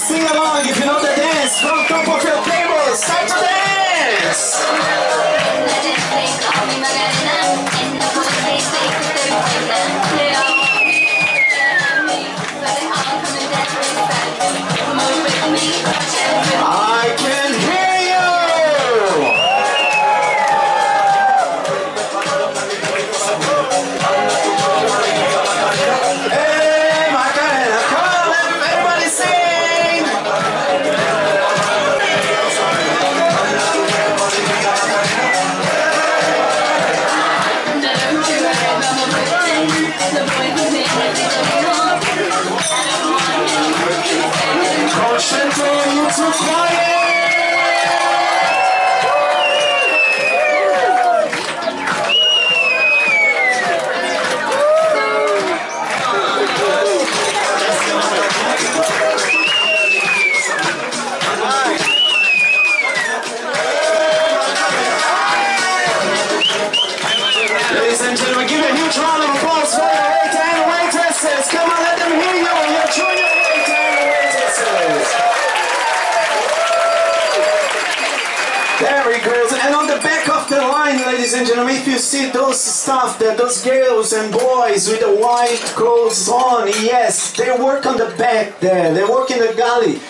sing along. If you know the dance, from top Ladies and gentlemen, give a huge round ladies and gentlemen, if you see those stuff, that those girls and boys with the white clothes on, yes, they work on the back there. They work in the galley.